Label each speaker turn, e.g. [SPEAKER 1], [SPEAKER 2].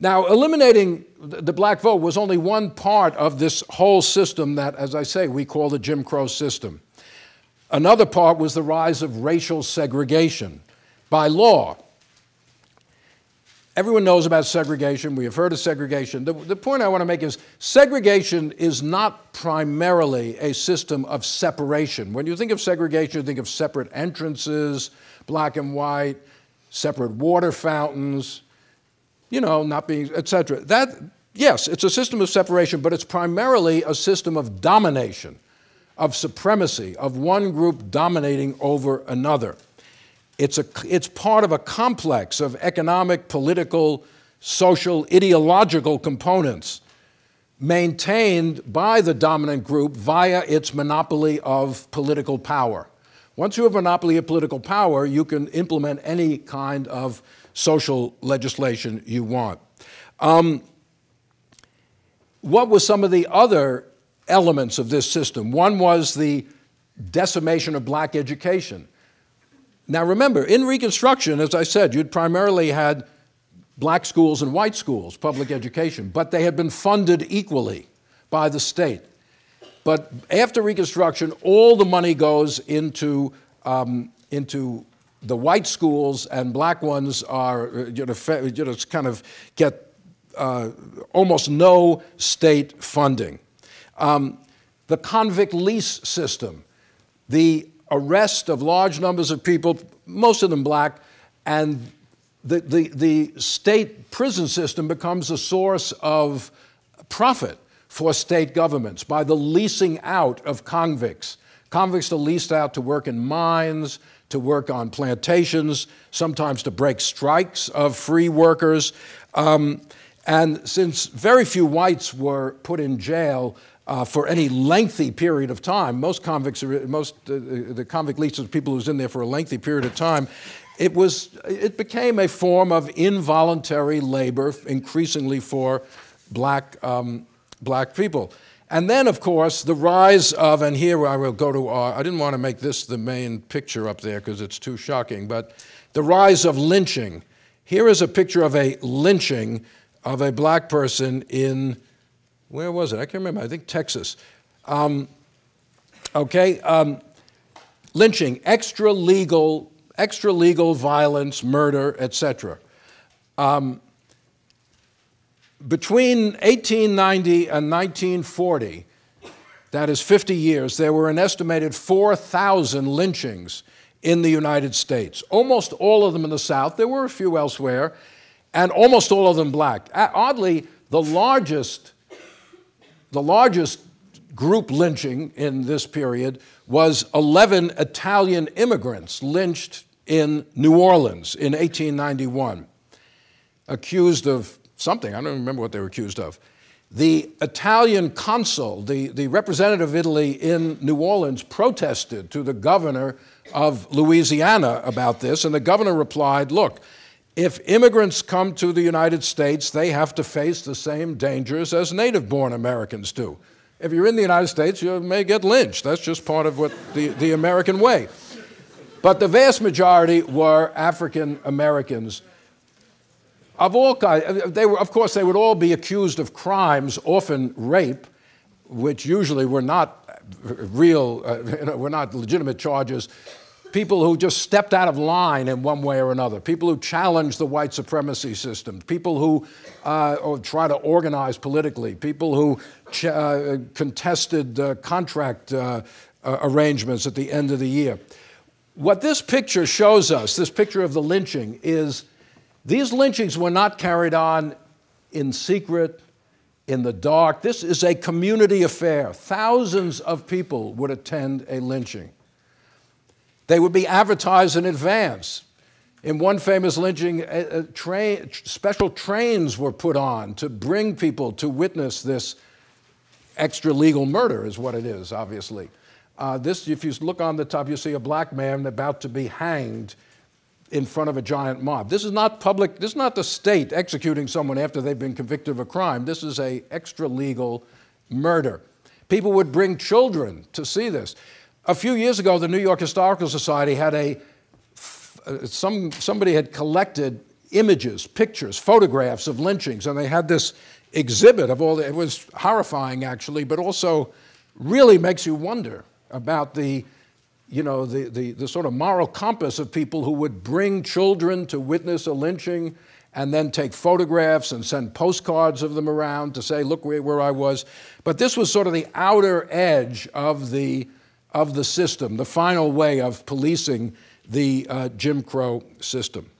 [SPEAKER 1] Now, eliminating the black vote was only one part of this whole system that, as I say, we call the Jim Crow system. Another part was the rise of racial segregation by law. Everyone knows about segregation. We have heard of segregation. The, the, point I want to make is segregation is not primarily a system of separation. When you think of segregation, you think of separate entrances, black and white, separate water fountains, you know, not being, etc. That, yes, it's a system of separation, but it's primarily a system of domination, of supremacy, of one group dominating over another. It's, a, it's part of a complex of economic, political, social, ideological components maintained by the dominant group via its monopoly of political power. Once you have a monopoly of political power, you can implement any kind of social legislation you want. Um, what were some of the other elements of this system? One was the decimation of black education. Now remember, in Reconstruction, as I said, you'd primarily had black schools and white schools, public education, but they had been funded equally by the state. But after Reconstruction, all the money goes into, um, into the white schools and black ones are, uh, you know, you know kind of get uh, almost no state funding. Um, the convict lease system, the arrest of large numbers of people, most of them black, and the, the, the state prison system becomes a source of profit for state governments by the leasing out of convicts. Convicts are leased out to work in mines, to work on plantations, sometimes to break strikes of free workers. Um, and since very few whites were put in jail uh, for any lengthy period of time, most convicts, are, most uh, the convict leases people who's in there for a lengthy period of time, it was it became a form of involuntary labor, increasingly for black um, black people. And then, of course, the rise of, and here I will go to, uh, I didn't want to make this the main picture up there because it's too shocking, but the rise of lynching. Here is a picture of a lynching of a black person in, where was it? I can't remember, I think Texas. Um, okay, um, lynching, extra legal, extra legal violence, murder, etc. Um, between 1890 and 1940, that is 50 years, there were an estimated 4,000 lynchings in the United States. Almost all of them in the South. There were a few elsewhere, and almost all of them black. Oddly, the largest, the largest group lynching in this period was 11 Italian immigrants lynched in New Orleans in 1891, accused of something, I don't remember what they were accused of. The Italian consul, the, the representative of Italy in New Orleans, protested to the governor of Louisiana about this, and the governor replied, Look, if immigrants come to the United States, they have to face the same dangers as native born Americans do. If you're in the United States, you may get lynched. That's just part of what the, the American way. But the vast majority were African Americans of all kinds. Uh, they were, of course, they would all be accused of crimes, often rape, which usually were not real, uh, were not legitimate charges. People who just stepped out of line in one way or another. People who challenged the white supremacy system. People who uh, try to organize politically. People who uh, contested uh, contract uh, arrangements at the end of the year. What this picture shows us, this picture of the lynching, is these lynchings were not carried on in secret, in the dark. This is a community affair. Thousands of people would attend a lynching. They would be advertised in advance. In one famous lynching, a, a special trains were put on to bring people to witness this extra legal murder, is what it is, obviously. Uh, this, if you look on the top, you see a black man about to be hanged in front of a giant mob. This is not public, this is not the state executing someone after they've been convicted of a crime. This is a extra legal murder. People would bring children to see this. A few years ago, the New York Historical Society had a, uh, some, somebody had collected images, pictures, photographs of lynchings, and they had this exhibit of all the, it was horrifying actually, but also really makes you wonder about the, you know, the, the, the sort of moral compass of people who would bring children to witness a lynching and then take photographs and send postcards of them around to say, look where, where I was. But this was sort of the outer edge of the, of the system, the final way of policing the uh, Jim Crow system.